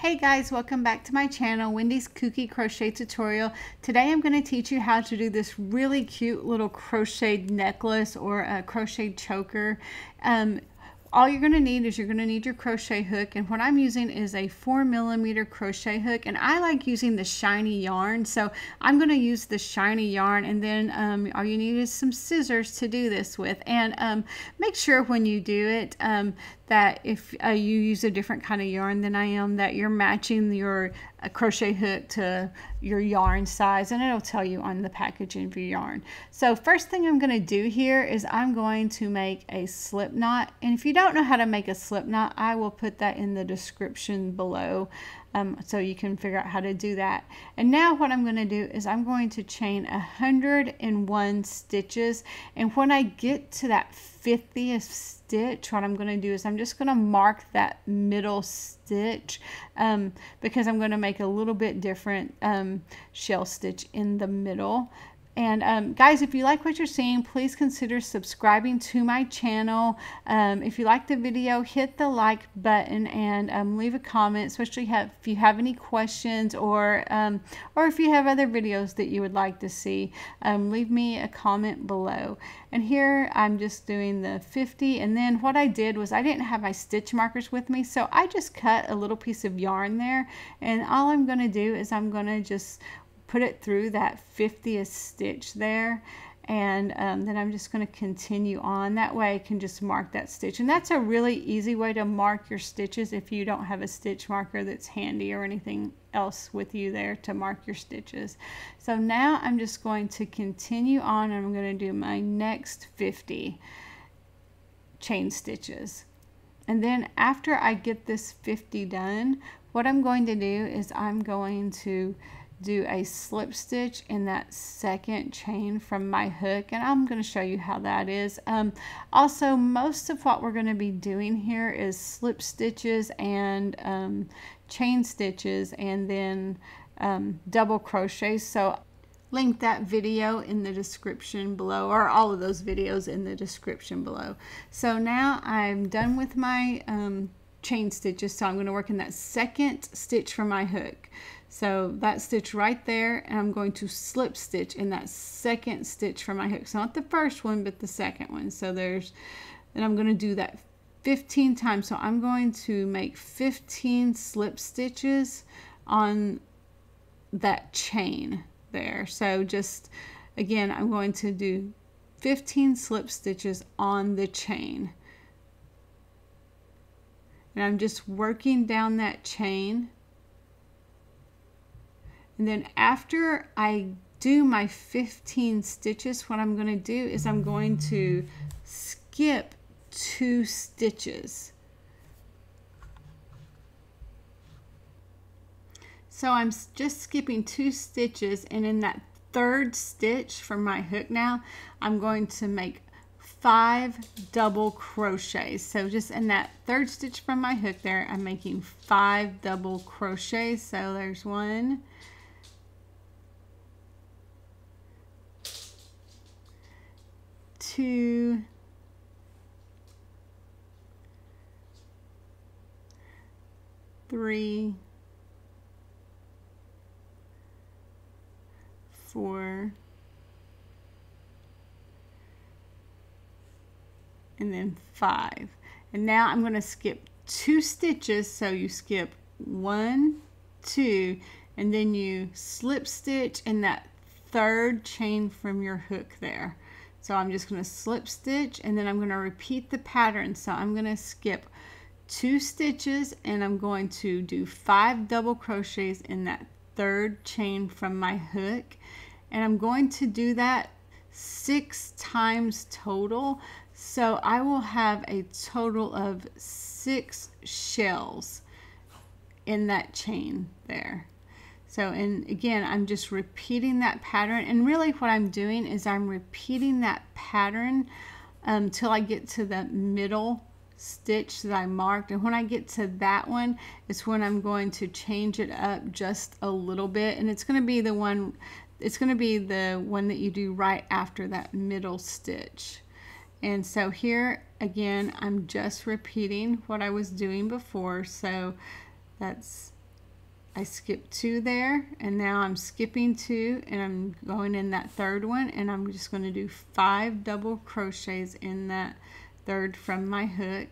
Hey guys, welcome back to my channel, Wendy's Kooky Crochet Tutorial. Today I'm going to teach you how to do this really cute little crocheted necklace or a crocheted choker. Um, all you're going to need is you're going to need your crochet hook and what I'm using is a four millimeter crochet hook and I like using the shiny yarn so I'm going to use the shiny yarn and then um, all you need is some scissors to do this with and um, make sure when you do it um, that if uh, you use a different kind of yarn than I am that you're matching your uh, crochet hook to your yarn size and it'll tell you on the packaging of your yarn. So first thing I'm going to do here is I'm going to make a slip knot and if you don't know how to make a slip knot I will put that in the description below um, so you can figure out how to do that. And now what I'm going to do is I'm going to chain 101 stitches and when I get to that 50th stitch what I'm going to do is I'm just going to mark that middle stitch um, because I'm going to make a little bit different um, shell stitch in the middle and um, guys, if you like what you're seeing, please consider subscribing to my channel. Um, if you like the video, hit the like button and um, leave a comment, especially have, if you have any questions or, um, or if you have other videos that you would like to see, um, leave me a comment below. And here I'm just doing the 50. And then what I did was I didn't have my stitch markers with me, so I just cut a little piece of yarn there. And all I'm going to do is I'm going to just put it through that 50th stitch there and um, then I'm just going to continue on. That way I can just mark that stitch. And that's a really easy way to mark your stitches if you don't have a stitch marker that's handy or anything else with you there to mark your stitches. So now I'm just going to continue on and I'm going to do my next 50 chain stitches. And then after I get this 50 done what I'm going to do is I'm going to do a slip stitch in that second chain from my hook and I'm going to show you how that is. Um, also most of what we're going to be doing here is slip stitches and um, chain stitches and then um, double crochets so link that video in the description below or all of those videos in the description below. So now I'm done with my um, chain stitches so I'm going to work in that second stitch from my hook. So that stitch right there, and I'm going to slip stitch in that second stitch from my hook. So not the first one, but the second one. So there's, and I'm going to do that 15 times. So I'm going to make 15 slip stitches on that chain there. So just, again, I'm going to do 15 slip stitches on the chain. And I'm just working down that chain and then after I do my 15 stitches, what I'm going to do is I'm going to skip two stitches. So I'm just skipping two stitches and in that third stitch from my hook now, I'm going to make five double crochets. So just in that third stitch from my hook there, I'm making five double crochets. So there's one, two, three, four, and then five. And now I'm going to skip two stitches. So you skip one, two, and then you slip stitch in that third chain from your hook there. So I'm just going to slip stitch and then I'm going to repeat the pattern. So I'm going to skip two stitches and I'm going to do five double crochets in that third chain from my hook. And I'm going to do that six times total. So I will have a total of six shells in that chain there. So, and again, I'm just repeating that pattern. And really what I'm doing is I'm repeating that pattern until um, I get to the middle stitch that I marked. And when I get to that one, it's when I'm going to change it up just a little bit. And it's going to be the one, it's going to be the one that you do right after that middle stitch. And so here again, I'm just repeating what I was doing before. So that's I skipped two there and now I'm skipping two and I'm going in that third one and I'm just going to do five double crochets in that third from my hook.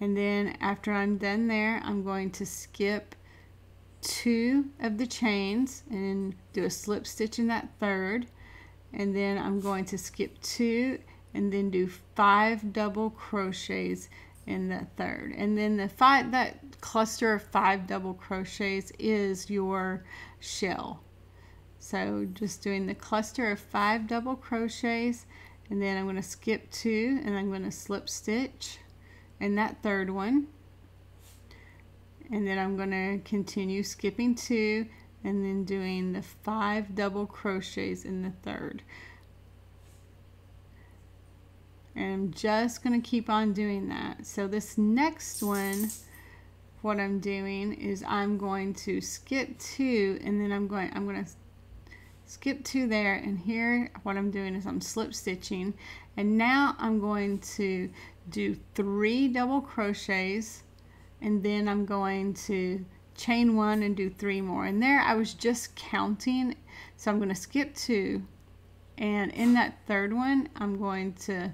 And then after I'm done there I'm going to skip two of the chains and do a slip stitch in that third. And then I'm going to skip two and then do five double crochets in the third. And then the five that cluster of five double crochets is your shell. So just doing the cluster of five double crochets and then I'm going to skip two and I'm going to slip stitch in that third one. And then I'm going to continue skipping two and then doing the five double crochets in the third and I'm just going to keep on doing that. So this next one, what I'm doing is I'm going to skip two and then I'm going, I'm going to skip two there and here what I'm doing is I'm slip stitching. And now I'm going to do three double crochets and then I'm going to chain one and do three more. And there I was just counting so I'm going to skip two. And in that third one I'm going to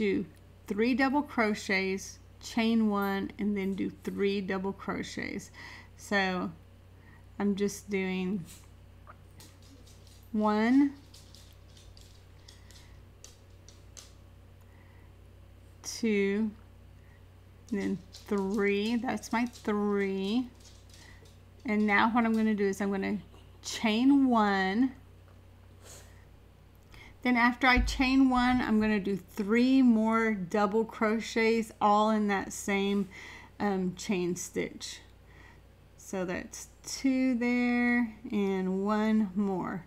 do three double crochets chain one and then do three double crochets. So I'm just doing one two and then three. That's my three. And now what I'm going to do is I'm going to chain one then after I chain one, I'm going to do three more double crochets all in that same um, chain stitch. So that's two there and one more.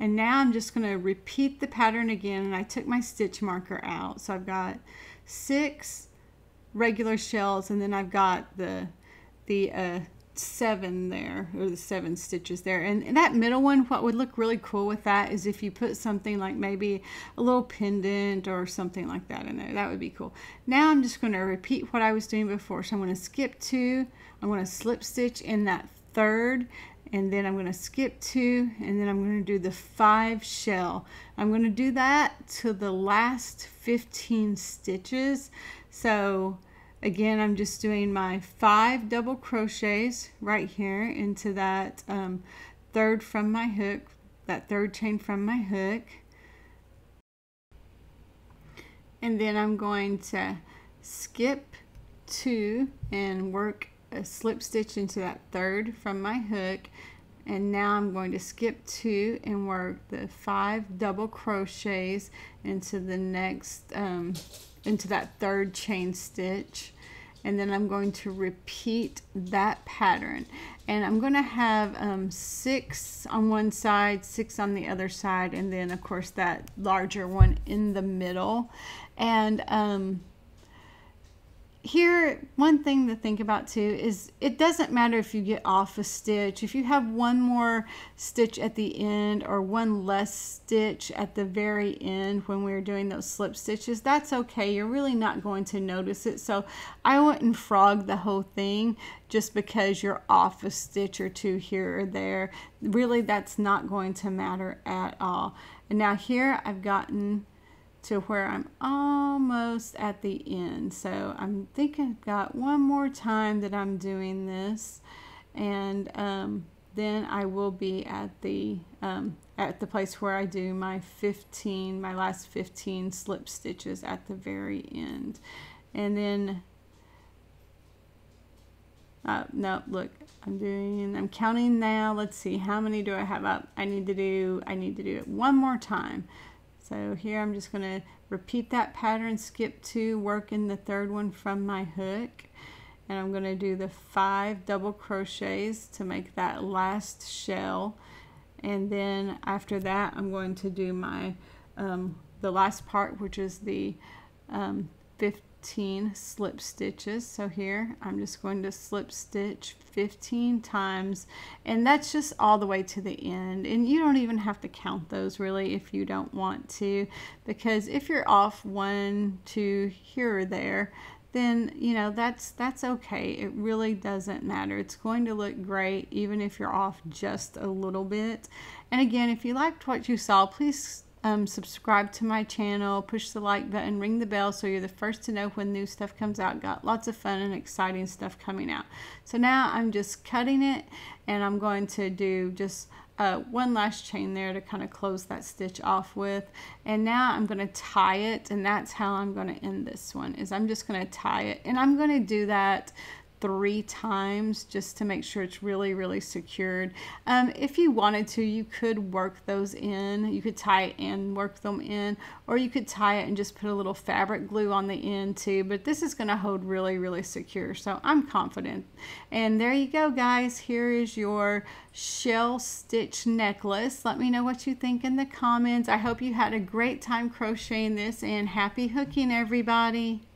And now I'm just going to repeat the pattern again and I took my stitch marker out. So I've got six regular shells and then I've got the the uh, seven there or the seven stitches there. And, and, that middle one what would look really cool with that is if you put something like maybe a little pendant or something like that in there. That would be cool. Now I'm just going to repeat what I was doing before. So I'm going to skip two I'm going to slip stitch in that third and then I'm going to skip two and then I'm going to do the five shell. I'm going to do that to the last 15 stitches. So again I'm just doing my five double crochets right here into that um, third from my hook that third chain from my hook. And then I'm going to skip two and work a slip stitch into that third from my hook and now I'm going to skip two and work the five double crochets into the next um, into that third chain stitch. And then I'm going to repeat that pattern. And I'm going to have um, six on one side six on the other side and then of course that larger one in the middle. And um, here, one thing to think about too is it doesn't matter if you get off a stitch. If you have one more stitch at the end or one less stitch at the very end when we are doing those slip stitches, that's okay. You're really not going to notice it. So I wouldn't frog the whole thing just because you're off a stitch or two here or there. Really, that's not going to matter at all. And now here I've gotten to where I'm almost at the end. So I'm thinking I've got one more time that I'm doing this. And um, then I will be at the um, at the place where I do my 15 my last 15 slip stitches at the very end. And then uh, no look I'm doing I'm counting now. Let's see how many do I have up? I need to do I need to do it one more time so here I'm just going to repeat that pattern, skip two, work in the third one from my hook. And I'm going to do the five double crochets to make that last shell. And then after that, I'm going to do my, um, the last part, which is the um, 15 slip stitches. So here I'm just going to slip stitch 15 times and that's just all the way to the end. And you don't even have to count those really if you don't want to because if you're off one, two, here or there, then you know that's that's okay it really doesn't matter it's going to look great even if you're off just a little bit and again if you liked what you saw please um, subscribe to my channel, push the like button, ring the bell so you're the first to know when new stuff comes out. Got lots of fun and exciting stuff coming out. So now I'm just cutting it and I'm going to do just uh, one last chain there to kind of close that stitch off with. And now I'm going to tie it and that's how I'm going to end this one is I'm just going to tie it and I'm going to do that three times just to make sure it's really, really secured. Um, if you wanted to, you could work those in. You could tie it and work them in, or you could tie it and just put a little fabric glue on the end too. But this is going to hold really, really secure. So I'm confident. And there you go, guys. Here is your shell stitch necklace. Let me know what you think in the comments. I hope you had a great time crocheting this and happy hooking, everybody.